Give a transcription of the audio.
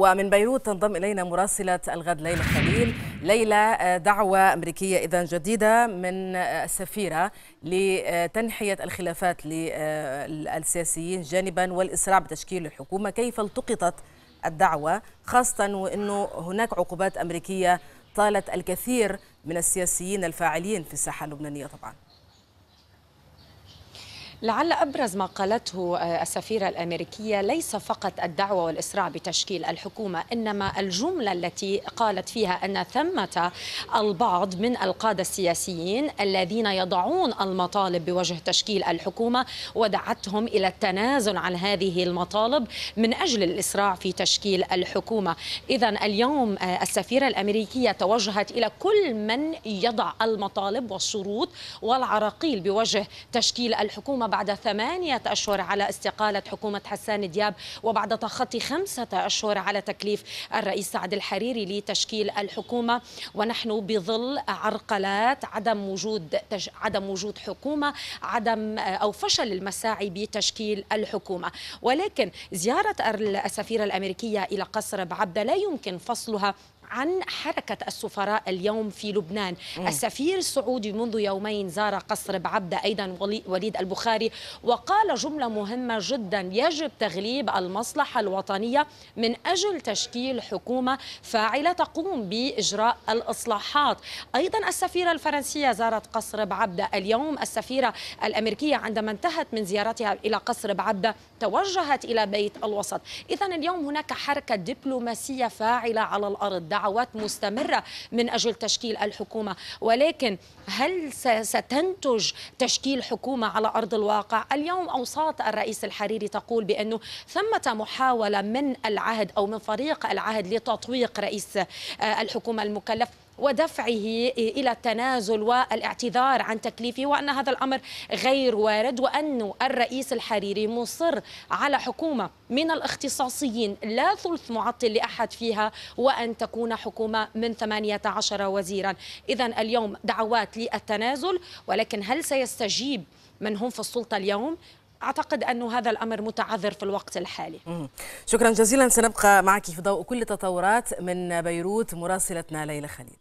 ومن بيروت تنضم إلينا مراسلة الغد ليلى خليل. ليلى دعوة أمريكية إذا جديدة من السفيرة لتنحية الخلافات للسياسيين جانبا والإسراع بتشكيل الحكومة. كيف التقطت الدعوة؟ خاصة وأنه هناك عقوبات أمريكية طالت الكثير من السياسيين الفاعلين في الساحة اللبنانية طبعاً. لعل أبرز ما قالته السفيرة الأمريكية ليس فقط الدعوة والإسراع بتشكيل الحكومة إنما الجملة التي قالت فيها أن ثمة البعض من القادة السياسيين الذين يضعون المطالب بوجه تشكيل الحكومة ودعتهم إلى التنازل عن هذه المطالب من أجل الإسراع في تشكيل الحكومة. اذا اليوم السفيرة الأمريكية توجهت إلى كل من يضع المطالب والشروط والعراقيل بوجه تشكيل الحكومة بعد ثمانية أشهر على استقالة حكومة حسان دياب وبعد تخطي خمسة أشهر على تكليف الرئيس سعد الحريري لتشكيل الحكومة. ونحن بظل عرقلات عدم وجود عدم وجود حكومة عدم أو فشل المساعي بتشكيل الحكومة. ولكن زيارة السفيرة الأمريكية إلى قصر بعبدة لا يمكن فصلها عن حركة السفراء اليوم في لبنان. م. السفير السعودي منذ يومين زار قصر بعبدة أيضا وليد البخاري وقال جملة مهمة جدا. يجب تغليب المصلحة الوطنية من أجل تشكيل حكومة فاعلة تقوم بإجراء الإصلاحات. أيضا السفيرة الفرنسية زارت قصر بعبدة اليوم. السفيرة الأمريكية عندما انتهت من زيارتها إلى قصر بعبدة توجهت إلى بيت الوسط. إذا اليوم هناك حركة دبلوماسية فاعلة على الأرض. دعوات مستمرة من أجل تشكيل الحكومة ولكن هل ستنتج تشكيل حكومة على أرض الواقع؟ اليوم أوساط الرئيس الحريري تقول بأنه ثمة محاولة من العهد أو من فريق العهد لتطويق رئيس الحكومة المكلف ودفعه إلى التنازل والاعتذار عن تكليفه وأن هذا الأمر غير وارد وأن الرئيس الحريري مصر على حكومة من الاختصاصيين لا ثلث معطل لأحد فيها وأن تكون حكومة من 18 وزيرا اذا اليوم دعوات للتنازل ولكن هل سيستجيب من هم في السلطة اليوم أعتقد انه هذا الأمر متعذر في الوقت الحالي. شكرا جزيلا سنبقى معك في ضوء كل التطورات من بيروت مراسلتنا ليلى خليل.